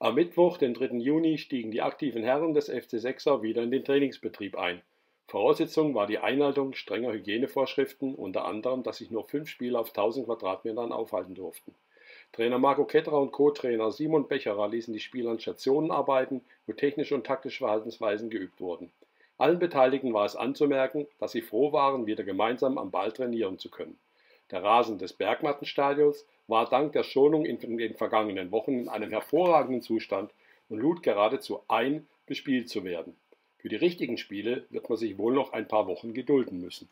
Am Mittwoch, den 3. Juni, stiegen die aktiven Herren des FC Sechser wieder in den Trainingsbetrieb ein. Voraussetzung war die Einhaltung strenger Hygienevorschriften, unter anderem, dass sich nur fünf Spieler auf 1000 Quadratmetern aufhalten durften. Trainer Marco Ketterer und Co-Trainer Simon Becherer ließen die Spieler an Stationen arbeiten, wo technische und taktische Verhaltensweisen geübt wurden. Allen Beteiligten war es anzumerken, dass sie froh waren, wieder gemeinsam am Ball trainieren zu können. Der Rasen des Bergmattenstadions war dank der Schonung in den vergangenen Wochen in einem hervorragenden Zustand und lud geradezu ein, bespielt zu werden. Für die richtigen Spiele wird man sich wohl noch ein paar Wochen gedulden müssen.